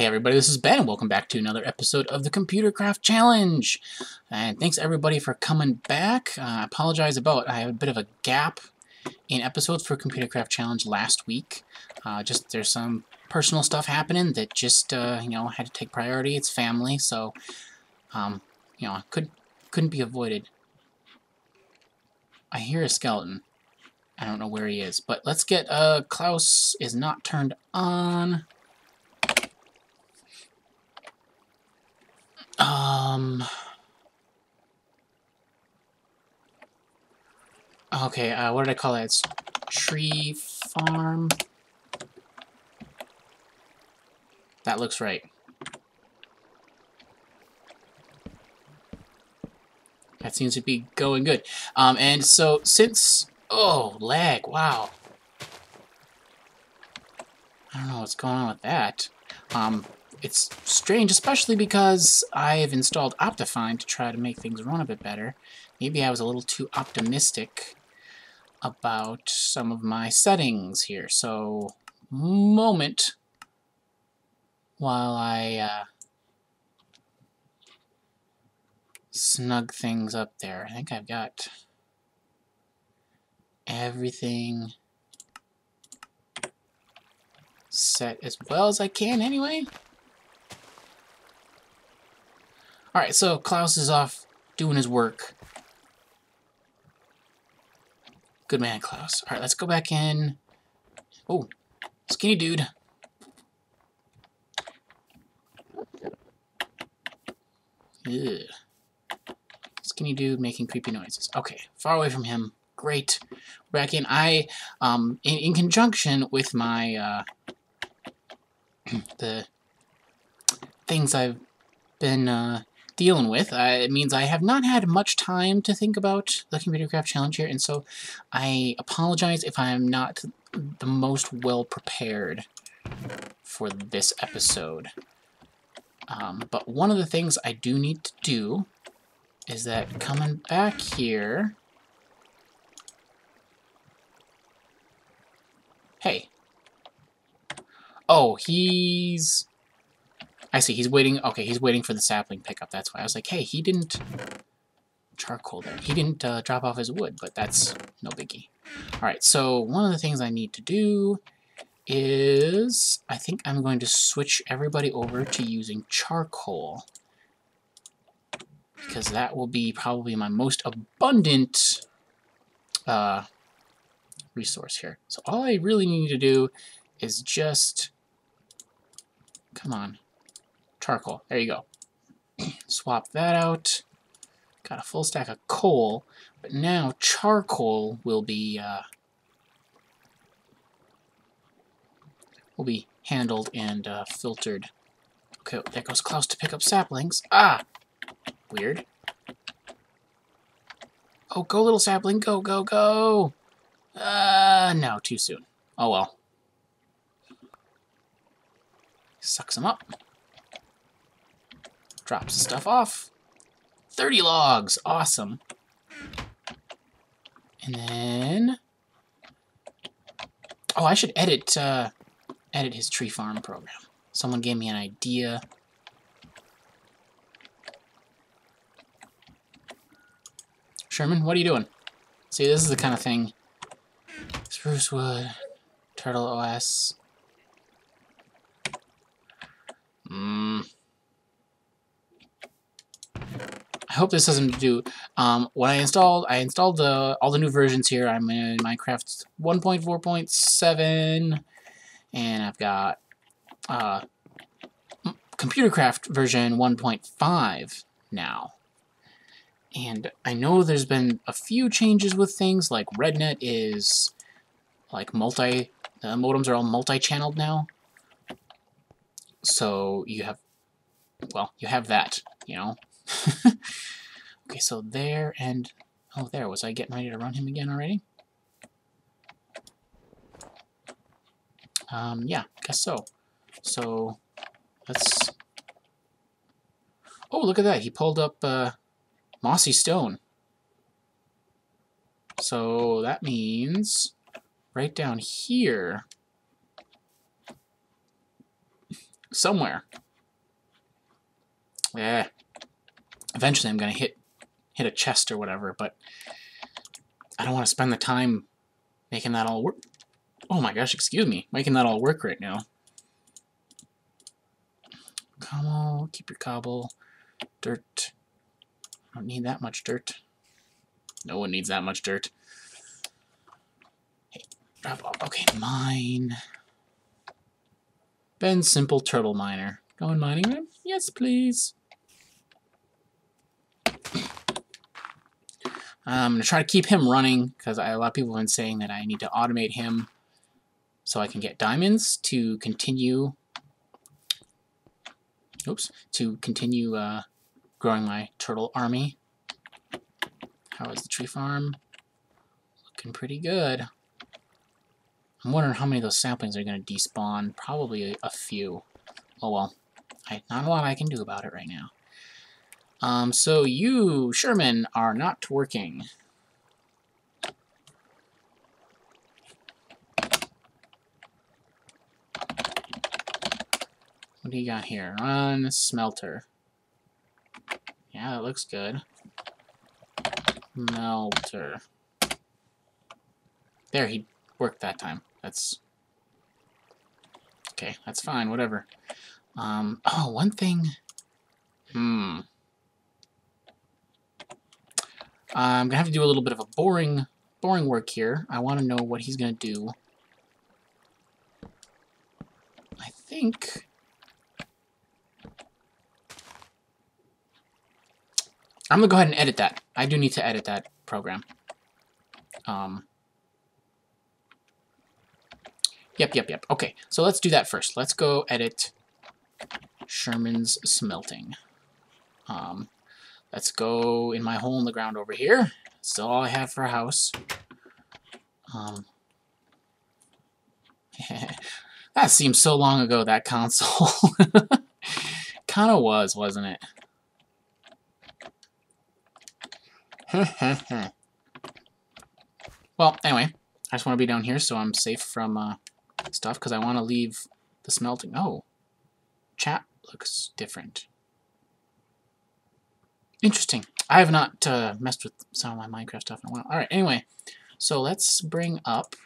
Hey everybody, this is Ben. Welcome back to another episode of the Computer Craft Challenge. And thanks everybody for coming back. Uh, I apologize about, I have a bit of a gap in episodes for Computer Craft Challenge last week. Uh, just, there's some personal stuff happening that just, uh, you know, had to take priority. It's family, so, um, you know, could, couldn't be avoided. I hear a skeleton. I don't know where he is, but let's get, uh, Klaus is not turned on. Um. Okay, uh, what did I call that? It's tree farm. That looks right. That seems to be going good. Um, and so since oh lag, wow. I don't know what's going on with that. Um, it's strange, especially because I've installed Optifine to try to make things run a bit better. Maybe I was a little too optimistic about some of my settings here. So, moment while I uh, snug things up there. I think I've got everything set as well as I can anyway. Alright, so Klaus is off doing his work. Good man, Klaus. Alright, let's go back in. Oh, skinny dude. Ugh. Skinny dude making creepy noises. Okay, far away from him. Great. Back in. I, um, in, in conjunction with my, uh, the things I've been, uh, dealing with. Uh, it means I have not had much time to think about the Computer Craft Challenge here, and so I apologize if I'm not the most well prepared for this episode. Um, but one of the things I do need to do is that coming back here... Hey. Oh, he's... I see, he's waiting, okay, he's waiting for the sapling pickup, that's why. I was like, hey, he didn't, charcoal there, he didn't uh, drop off his wood, but that's no biggie. Alright, so one of the things I need to do is, I think I'm going to switch everybody over to using charcoal. Because that will be probably my most abundant uh, resource here. So all I really need to do is just, come on, charcoal. There you go. Swap that out. Got a full stack of coal, but now charcoal will be uh, will be handled and uh, filtered. Okay, there goes Klaus to pick up saplings. Ah, weird. Oh, go little sapling, go, go, go! Uh, no, too soon. Oh well. Sucks them up drops stuff off. 30 logs, awesome. And then, oh, I should edit, uh, edit his tree farm program. Someone gave me an idea. Sherman, what are you doing? See, this is the kind of thing. Spruce wood, turtle OS. I hope this doesn't do. Um, when I installed, I installed the all the new versions here. I'm in Minecraft 1.4.7, and I've got uh, Computercraft version 1.5 now. And I know there's been a few changes with things, like RedNet is like multi, the modems are all multi-channeled now. So you have, well, you have that, you know. okay, so there and... Oh, there. Was I getting ready to run him again already? Um, yeah, guess so. So, let's... Oh, look at that. He pulled up uh, Mossy Stone. So, that means right down here... somewhere. Yeah. Eventually I'm going to hit hit a chest or whatever, but I don't want to spend the time making that all work. Oh my gosh, excuse me. Making that all work right now. On, keep your cobble. Dirt. I don't need that much dirt. No one needs that much dirt. Hey, drop off. Okay, mine. Ben Simple Turtle Miner. Going mining room? Yes, please. I'm going to try to keep him running because a lot of people have been saying that I need to automate him so I can get diamonds to continue oops, to continue uh, growing my turtle army. How is the tree farm? Looking pretty good. I'm wondering how many of those saplings are going to despawn. Probably a, a few. Oh well. I, not a lot I can do about it right now. Um, so you, Sherman, are not working. What do you got here? Run smelter. Yeah, that looks good. Melter. There, he worked that time. That's... Okay, that's fine, whatever. Um, oh, one thing... Hmm. I'm going to have to do a little bit of a boring, boring work here. I want to know what he's going to do. I think... I'm going to go ahead and edit that. I do need to edit that program. Um, yep, yep, yep. Okay, so let's do that first. Let's go edit Sherman's Smelting. Um, Let's go in my hole in the ground over here. Still all I have for a house. Um, that seems so long ago, that console. kind of was, wasn't it? well, anyway, I just want to be down here so I'm safe from uh, stuff because I want to leave the smelting. Oh, chat looks different. Interesting. I have not uh, messed with some of my Minecraft stuff in a while. Alright, anyway. So let's bring up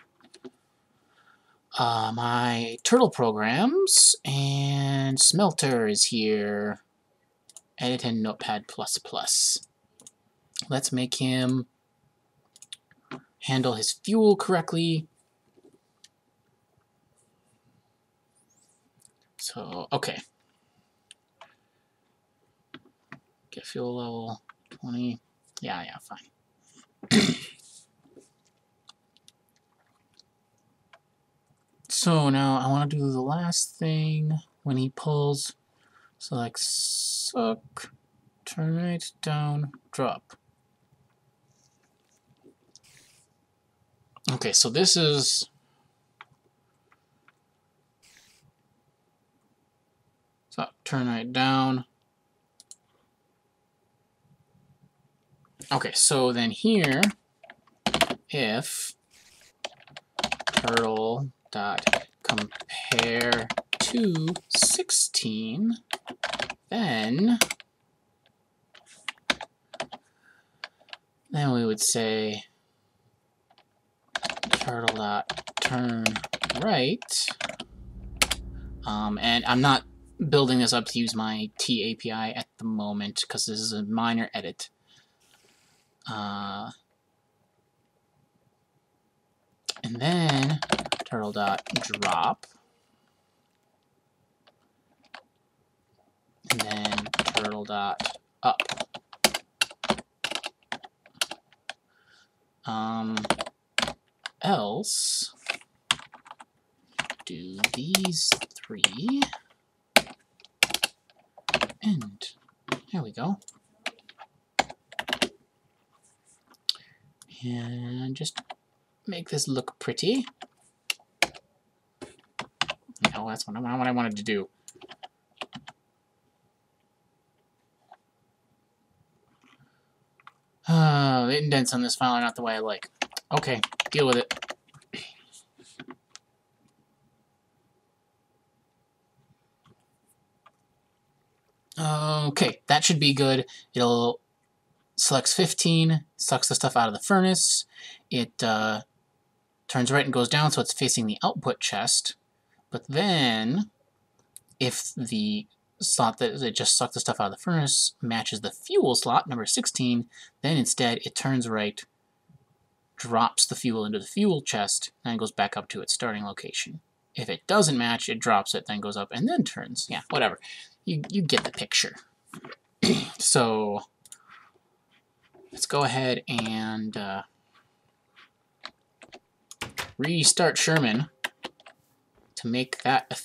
uh, my turtle programs. And Smelter is here. Edit in Notepad++. Let's make him handle his fuel correctly. So, okay. Get fuel level 20. Yeah, yeah, fine. so now I want to do the last thing when he pulls. So like suck, turn right down, drop. Okay, so this is so turn right down, Okay, so then here, if turtle dot compare to 16, then then we would say turtle dot turn right. Um, and I'm not building this up to use my T API at the moment because this is a minor edit. Uh, and then turtle dot drop. And then turtle dot up. Um, else do these three and there we go. And just make this look pretty. No, that's what I, what I wanted to do. Uh, the indents on this file are not the way I like. Okay, deal with it. Okay, that should be good. It'll selects 15, sucks the stuff out of the furnace. It uh, turns right and goes down, so it's facing the output chest. But then, if the slot that it just sucked the stuff out of the furnace matches the fuel slot, number 16, then instead it turns right, drops the fuel into the fuel chest, and goes back up to its starting location. If it doesn't match, it drops it, then goes up, and then turns. Yeah, whatever. You, you get the picture. so, let's go ahead and uh, restart Sherman to make that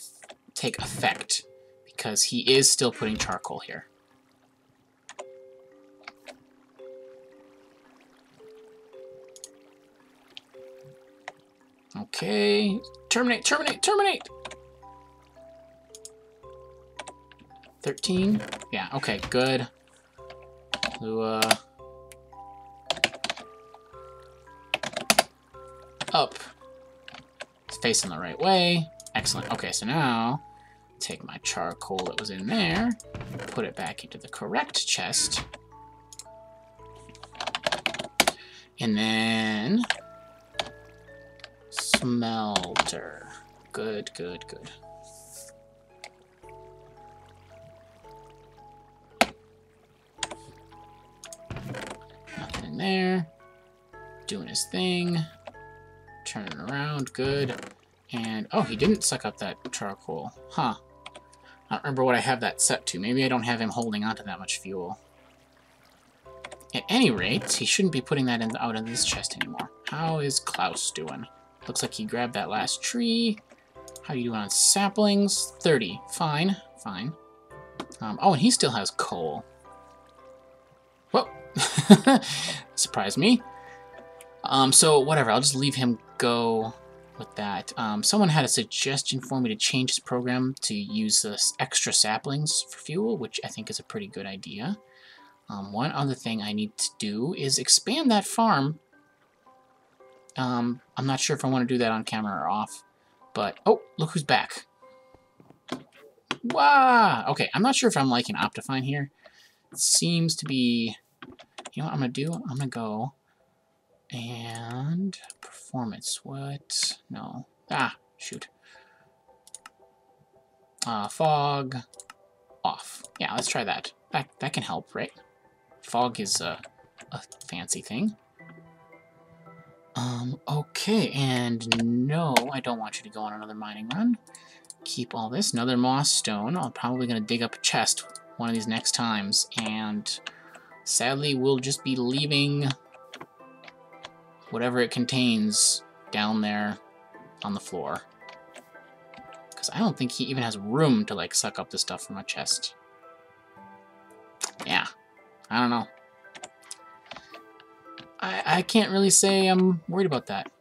take effect because he is still putting charcoal here. Okay, terminate, terminate, terminate! 13? Yeah, okay, good. So, up. It's facing the right way. Excellent. Okay, so now take my charcoal that was in there, put it back into the correct chest, and then smelter. Good, good, good. Nothing in there. Doing his thing. Turning around, good. And, oh, he didn't suck up that charcoal. Huh. I don't remember what I have that set to. Maybe I don't have him holding onto that much fuel. At any rate, he shouldn't be putting that in, out in this chest anymore. How is Klaus doing? Looks like he grabbed that last tree. How you doing on saplings? 30. Fine. Fine. Um, oh, and he still has coal. Whoa. Surprised me. Um, so, whatever. I'll just leave him go with that. Um, someone had a suggestion for me to change this program to use this extra saplings for fuel, which I think is a pretty good idea. Um, one other thing I need to do is expand that farm. Um, I'm not sure if I want to do that on camera or off, but, oh, look who's back. Wow! Okay, I'm not sure if I'm liking Optifine here. It seems to be, you know what I'm going to do? I'm going to go and performance, what? No. Ah, shoot. Uh, fog off. Yeah, let's try that. That, that can help, right? Fog is a, a fancy thing. Um, okay, and no, I don't want you to go on another mining run. Keep all this. Another moss stone. I'm probably going to dig up a chest one of these next times, and sadly we'll just be leaving whatever it contains down there on the floor. Because I don't think he even has room to, like, suck up the stuff from a chest. Yeah. I don't know. I, I can't really say I'm worried about that.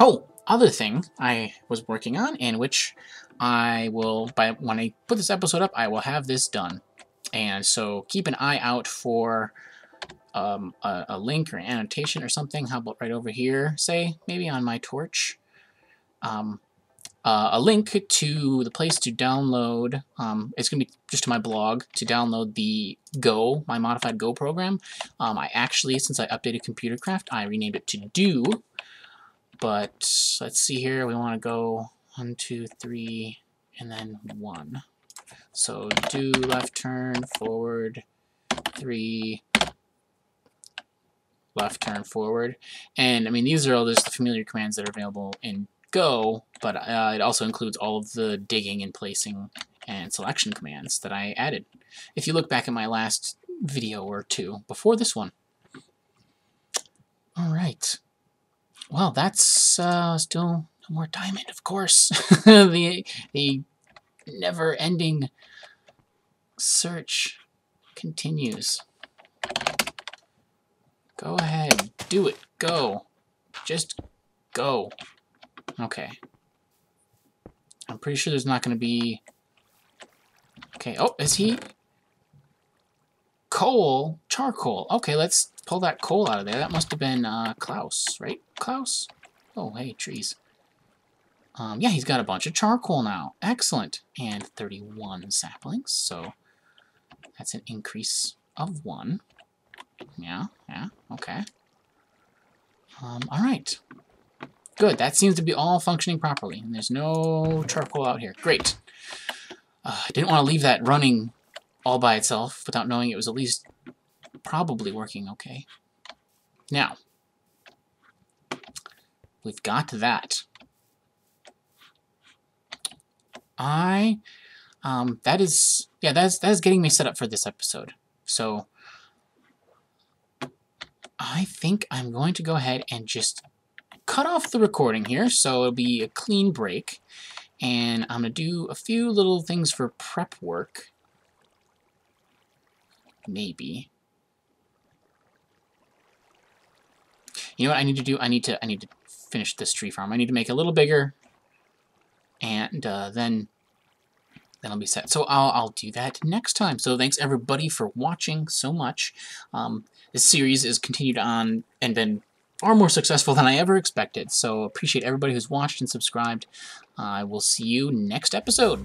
Oh, other thing I was working on, and which I will, by when I put this episode up, I will have this done. And so keep an eye out for um, a, a, link or an annotation or something. How about right over here, say, maybe on my torch. Um, uh, a link to the place to download, um, it's going to be just to my blog, to download the Go, my modified Go program. Um, I actually, since I updated Computercraft, I renamed it to Do. But let's see here, we want to go one, two, three, and then one. So do left turn, forward, three, left turn forward. And I mean, these are all just the familiar commands that are available in Go, but uh, it also includes all of the digging and placing and selection commands that I added. If you look back at my last video or two before this one. All right. Well, that's uh, still no more diamond, of course. the, the never-ending search continues. Go ahead. Do it. Go. Just go. Okay. I'm pretty sure there's not going to be... Okay. Oh, is he... Coal? Charcoal. Okay, let's pull that coal out of there. That must have been uh, Klaus, right? Klaus? Oh, hey, trees. Um, yeah, he's got a bunch of charcoal now. Excellent. And 31 saplings, so That's an increase of one. Yeah, yeah, okay. Um, alright. Good, that seems to be all functioning properly. And there's no charcoal out here. Great. Uh, I didn't want to leave that running all by itself without knowing it was at least probably working okay. Now, we've got that. I, um, that is, yeah, that's, that is getting me set up for this episode. So, I think I'm going to go ahead and just cut off the recording here, so it'll be a clean break. And I'm going to do a few little things for prep work. Maybe. You know what I need to do? I need to I need to finish this tree farm. I need to make it a little bigger, and uh, then then I'll be set. So I'll I'll do that next time. So thanks everybody for watching so much. Um, this series is continued on and been far more successful than I ever expected. So appreciate everybody who's watched and subscribed. I will see you next episode.